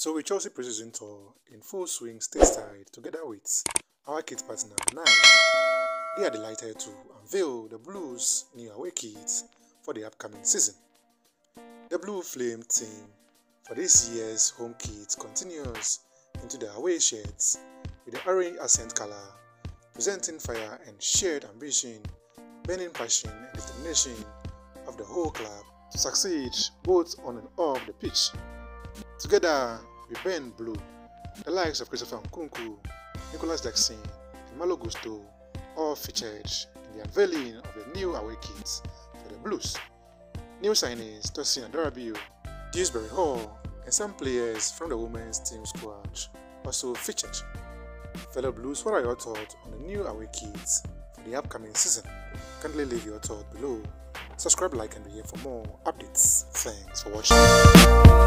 So with Chelsea preseason tour in full swing stateside together with our kit partner Nike, they are delighted to unveil the Blues' new away kit for the upcoming season. The Blue Flame team for this year's home kit continues into the away shirts with the orange accent color, presenting fire and shared ambition, burning passion and determination of the whole club to succeed both on and off the pitch. Together with Blue, the likes of Christopher Nkunku, Nicholas Jackson, and Malo Gusto all featured in the unveiling of the new away kits for the Blues. New signings Tosin Adarabioyo, Dewsbury Hall, and some players from the women's team squad also featured. Fellow Blues, what are your thoughts on the new away kits for the upcoming season? Kindly leave your thoughts below. Subscribe, like, and be here for more updates. Thanks for watching.